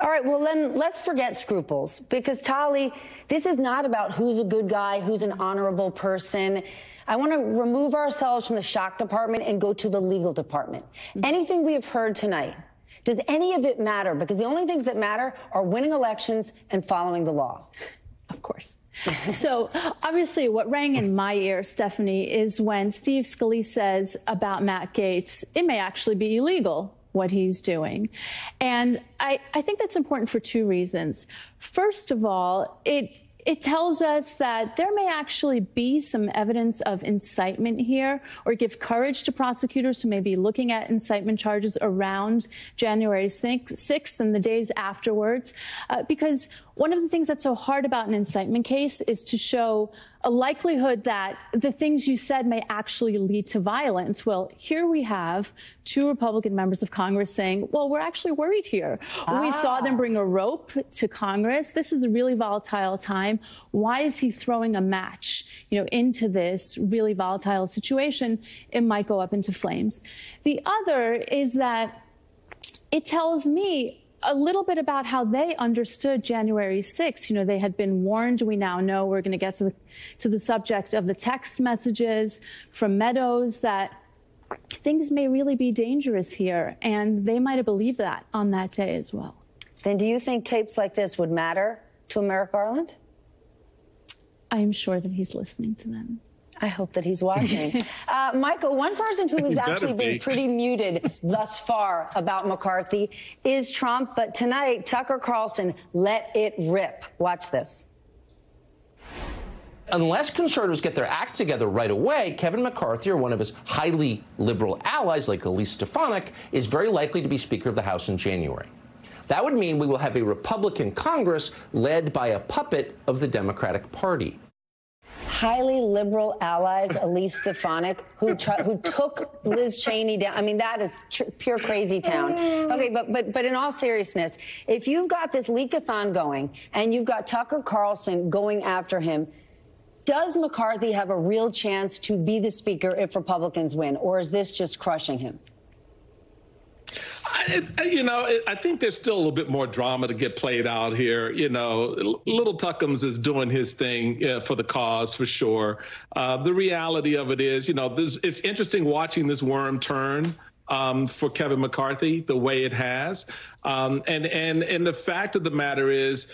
All right, well, then let's forget scruples because, Tali, this is not about who's a good guy, who's an honorable person. I want to remove ourselves from the shock department and go to the legal department. Mm-hmm. Anything we have heard tonight, does any of it matter? Because the only things that matter are winning elections and following the law. Of course. so obviously what rang in my ear, Stephanie, is when Steve Scalise says about Matt Gaetz, it may actually be illegal what he's doing. And I, I think that's important for two reasons. First of all, it it tells us that there may actually be some evidence of incitement here or give courage to prosecutors who may be looking at incitement charges around January 6th and the days afterwards. Uh, because one of the things that's so hard about an incitement case is to show a likelihood that the things you said may actually lead to violence. Well, here we have two Republican members of Congress saying, well, we're actually worried here. Ah. We saw them bring a rope to Congress. This is a really volatile time. Why is he throwing a match, you know, into this really volatile situation? It might go up into flames. The other is that it tells me a little bit about how they understood January 6th. You know, they had been warned. We now know we're going to get to the, to the subject of the text messages from Meadows that things may really be dangerous here. And they might have believed that on that day as well. Then do you think tapes like this would matter to Merrick Garland? I am sure that he's listening to them. I hope that he's watching. uh, Michael, one person who has actually be. been pretty muted thus far about McCarthy is Trump. But tonight, Tucker Carlson let it rip. Watch this. Unless conservatives get their act together right away, Kevin McCarthy or one of his highly liberal allies like Elise Stefanik is very likely to be Speaker of the House in January. That would mean we will have a Republican Congress led by a puppet of the Democratic Party highly liberal allies, Elise Stefanik, who who took Liz Cheney down. I mean, that is pure crazy town. Okay, but but but in all seriousness, if you've got this leakathon going and you've got Tucker Carlson going after him. Does McCarthy have a real chance to be the speaker if Republicans win, or is this just crushing him? You know, I think there's still a little bit more drama to get played out here. You know, Little Tuckums is doing his thing yeah, for the cause for sure. Uh, the reality of it is, you know, this, it's interesting watching this worm turn. Um, for Kevin McCarthy, the way it has, um, and and and the fact of the matter is,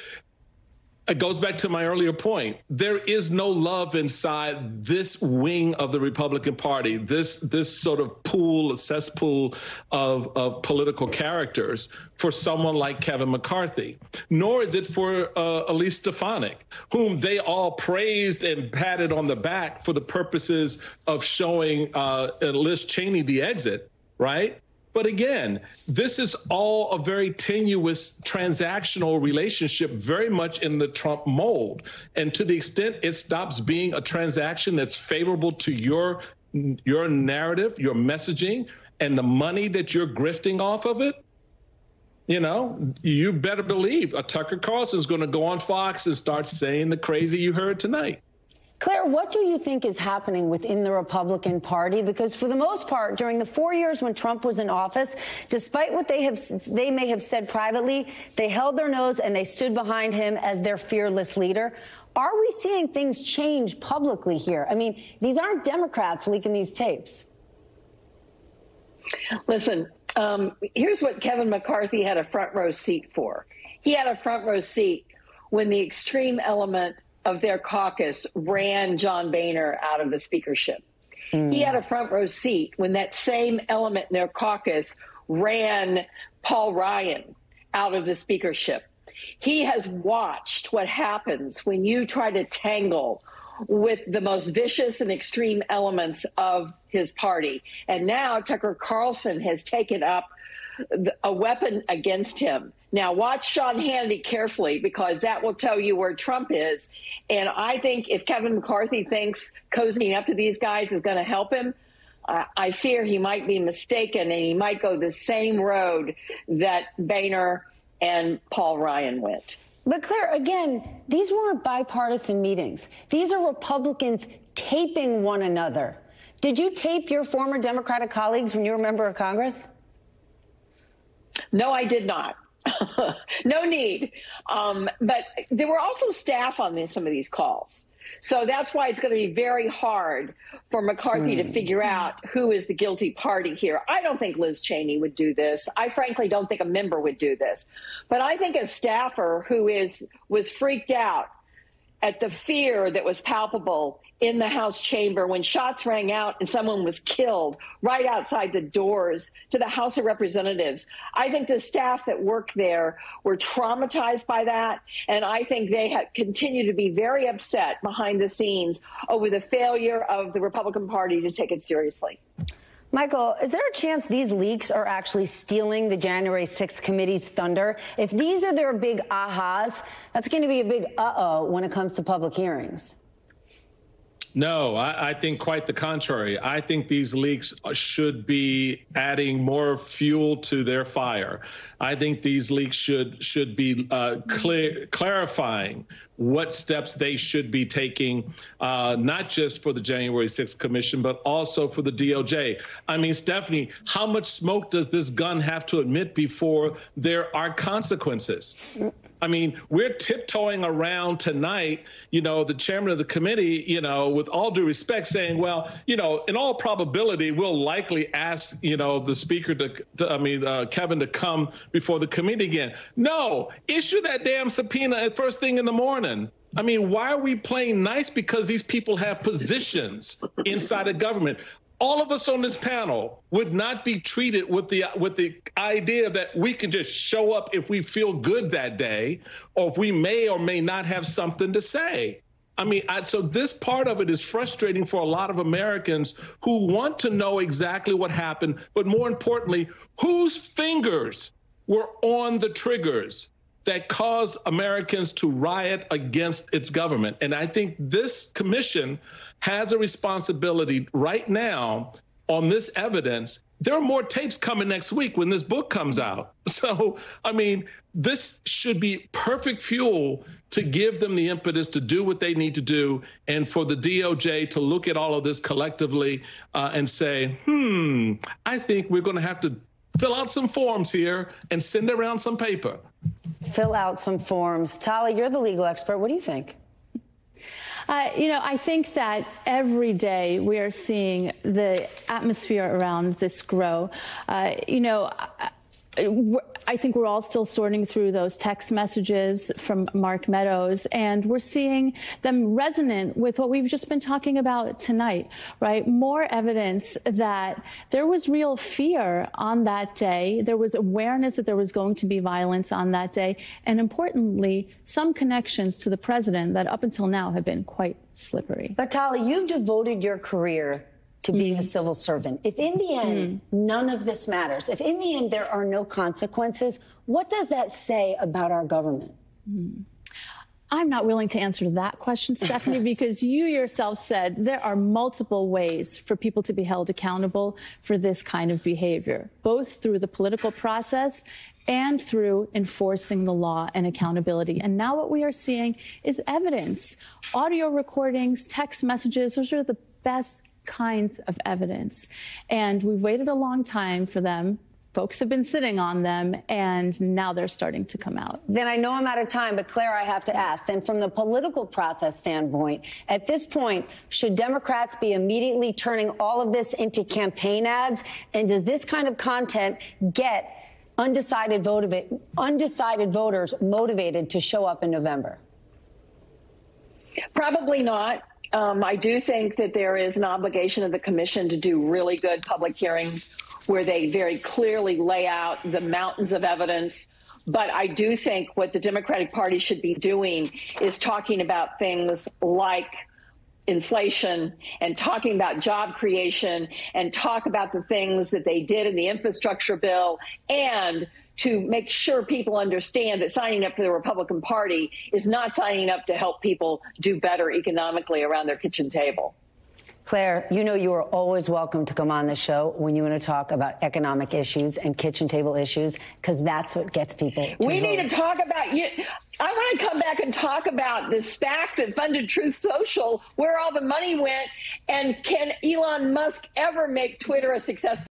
it goes back to my earlier point. There is no love inside this wing of the Republican Party, this this sort of pool, cesspool of, of political characters for someone like Kevin McCarthy. Nor is it for uh, Elise Stefanik, whom they all praised and patted on the back for the purposes of showing uh, Liz Cheney the exit, right? But again, this is all a very tenuous transactional relationship, very much in the Trump mold. And to the extent it stops being a transaction that's favorable to your your narrative, your messaging, and the money that you're grifting off of it, you know, you better believe a Tucker Carlson is going to go on Fox and start saying the crazy you heard tonight. Claire, what do you think is happening within the Republican Party? Because for the most part, during the four years when Trump was in office, despite what they have they may have said privately, they held their nose and they stood behind him as their fearless leader. Are we seeing things change publicly here? I mean, these aren't Democrats leaking these tapes. Listen, um, here's what Kevin McCarthy had a front row seat for. He had a front row seat when the extreme element of their caucus ran John Boehner out of the speakership. Mm. He had a front row seat when that same element in their caucus ran Paul Ryan out of the speakership. He has watched what happens when you try to tangle with the most vicious and extreme elements of his party. And now Tucker Carlson has taken up a weapon against him. Now, watch Sean Hannity carefully because that will tell you where Trump is. And I think if Kevin McCarthy thinks cozying up to these guys is going to help him, uh, I fear he might be mistaken and he might go the same road that Boehner and Paul Ryan went. But Claire, again, these weren't bipartisan meetings. These are Republicans taping one another. Did you tape your former Democratic colleagues when you were a member of Congress? No, I did not. no need. Um, but there were also staff on this, some of these calls. So that's why it's going to be very hard for McCarthy mm. to hmm. figure out who is the guilty party here. I don't think Liz Cheney would do this. I frankly don't think a member would do this. But I think a staffer who is was freaked out at the fear that was palpable in the House chamber when shots rang out and someone was killed right outside the doors to the House of Representatives. I think the staff that worked there were traumatized by that. And I think they have continued to be very upset behind the scenes over the failure of the Republican Party to take it seriously. Michael, is there a chance these leaks are actually stealing the January 6th committee's thunder? If these are their big ahas, that's going to be a big uh oh when it comes to public hearings. No, I, I, think quite the contrary. I think these leaks should be adding more fuel to their fire. I think these leaks should should be uh, clear, clarifying what steps they should be taking, uh, not just for the January 6th Commission, but also for the DOJ. I mean, Stephanie, how much smoke does this gun have to emit before there are consequences? I mean, we're tiptoeing around tonight, you know, the chairman of the committee, you know, with all due respect, saying, well, you know, in all probability, we'll likely ask, you know, the speaker to, to I mean, uh, Kevin to come before the committee again. No, issue that damn subpoena at first thing in the morning. I mean, why are we playing nice because these people have positions inside of government? all of us on this panel would not be treated with the with the idea that we can just show up if we feel good that day or if we may or may not have something to say. I mean, I, so this part of it is frustrating for a lot of Americans who want to know exactly what happened, but more importantly, whose fingers were on the triggers that caused Americans to riot against its government. And I think this commission has a responsibility right now on this evidence. There are more tapes coming next week when this book comes out. So, I mean, this should be perfect fuel to give them the impetus to do what they need to do and for the DOJ to look at all of this collectively uh, and say, hmm, I think we're going to have to fill out some forms here and send around some paper. Fill out some forms. Tali, you're the legal expert. What do you think? Uh, you know, I think that every day we are seeing the atmosphere around this grow. Uh, you know, I think we're all still sorting through those text messages from Mark Meadows, and we're seeing them resonant with what we've just been talking about tonight, right? More evidence that there was real fear on that day. There was awareness that there was going to be violence on that day. And importantly, some connections to the president that up until now have been quite slippery. But Tali, you've devoted your career to being mm. a civil servant. If in the end, mm. none of this matters, if in the end there are no consequences, what does that say about our government? Mm. I'm not willing to answer that question, Stephanie, because you yourself said there are multiple ways for people to be held accountable for this kind of behavior, both through the political process and through enforcing the law and accountability. And now what we are seeing is evidence, audio recordings, text messages. Those are the best kinds of evidence. And we've waited a long time for them. Folks have been sitting on them, and now they're starting to come out. Then I know I'm out of time, but Claire, I have to ask. Then, from the political process standpoint, at this point, should Democrats be immediately turning all of this into campaign ads? And does this kind of content get undecided, vote, undecided voters motivated to show up in November? Probably not. Um, I do think that there is an obligation of the commission to do really good public hearings where they very clearly lay out the mountains of evidence. But I do think what the Democratic Party should be doing is talking about things like inflation and talking about job creation and talk about the things that they did in the infrastructure bill and to make sure people understand that signing up for the Republican Party is not signing up to help people do better economically around their kitchen table. Claire, you know you are always welcome to come on the show when you want to talk about economic issues and kitchen table issues, because that's what gets people. we vote. need to talk about you. I want to come back and talk about the SPAC that funded Truth Social, where all the money went, and can Elon Musk ever make Twitter a success?